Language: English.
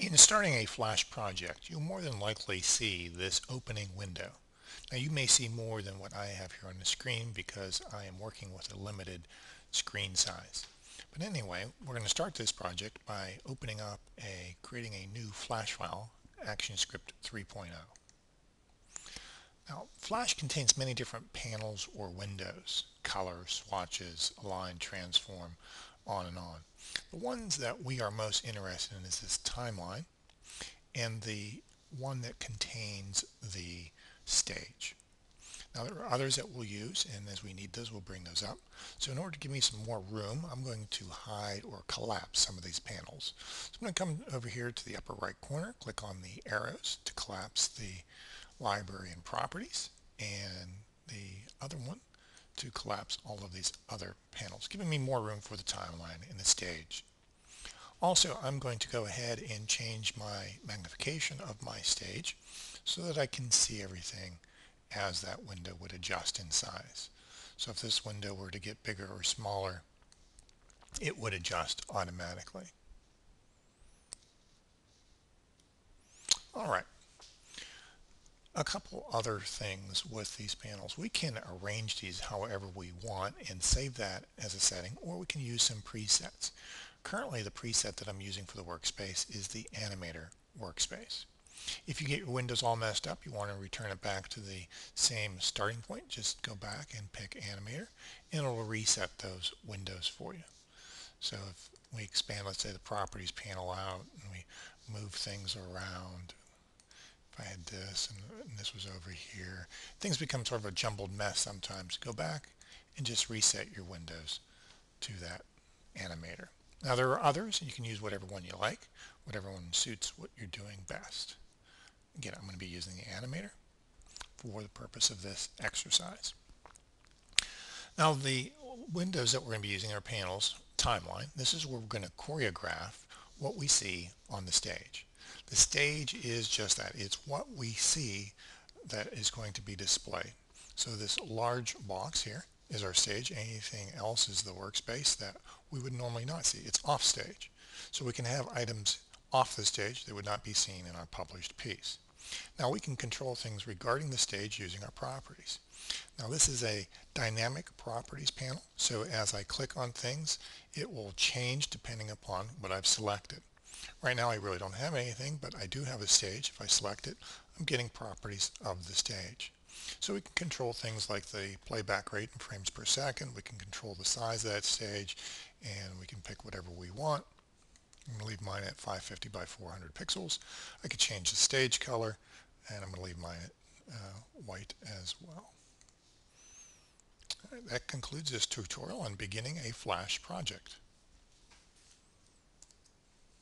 In starting a Flash project, you'll more than likely see this opening window. Now you may see more than what I have here on the screen because I am working with a limited screen size. But anyway, we're going to start this project by opening up a, creating a new Flash file, ActionScript 3.0. Now, Flash contains many different panels or windows, color, swatches, align, transform, on and on. The ones that we are most interested in is this timeline and the one that contains the stage. Now there are others that we'll use and as we need those we'll bring those up. So in order to give me some more room I'm going to hide or collapse some of these panels. So I'm going to come over here to the upper right corner, click on the arrows to collapse the library and properties and the other one to collapse all of these other panels, giving me more room for the timeline in the stage. Also, I'm going to go ahead and change my magnification of my stage so that I can see everything as that window would adjust in size. So if this window were to get bigger or smaller, it would adjust automatically. All right a couple other things with these panels. We can arrange these however we want and save that as a setting, or we can use some presets. Currently, the preset that I'm using for the workspace is the Animator workspace. If you get your windows all messed up, you want to return it back to the same starting point, just go back and pick Animator, and it'll reset those windows for you. So if we expand, let's say, the Properties panel out, and we move things around, I had this and, and this was over here. Things become sort of a jumbled mess sometimes. Go back and just reset your windows to that animator. Now there are others. and You can use whatever one you like, whatever one suits what you're doing best. Again, I'm going to be using the animator for the purpose of this exercise. Now the windows that we're going to be using are panels, timeline. This is where we're going to choreograph what we see on the stage. The stage is just that. It's what we see that is going to be displayed. So this large box here is our stage. Anything else is the workspace that we would normally not see. It's off stage. So we can have items off the stage that would not be seen in our published piece. Now we can control things regarding the stage using our properties. Now this is a dynamic properties panel. So as I click on things, it will change depending upon what I've selected. Right now I really don't have anything, but I do have a stage. If I select it, I'm getting properties of the stage. So we can control things like the playback rate in frames per second. We can control the size of that stage, and we can pick whatever we want. I'm going to leave mine at 550 by 400 pixels. I could change the stage color, and I'm going to leave mine at uh, white as well. That concludes this tutorial on beginning a Flash project.